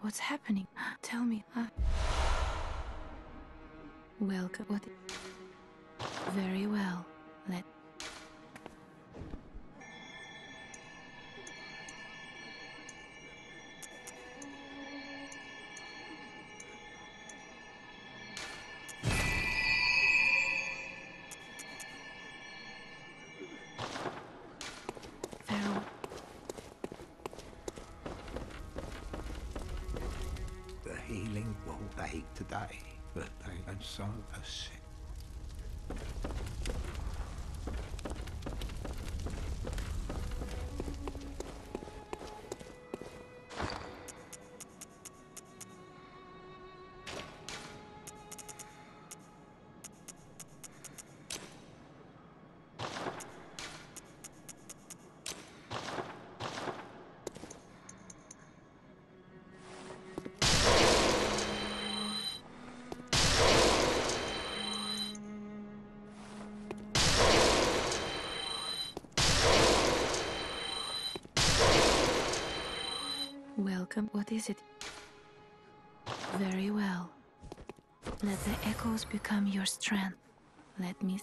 What's happening? Tell me. Uh, welcome. What. Very well. Let. Healing will be today, but they and so are sick. What is it? Very well. Let the echoes become your strength. Let me.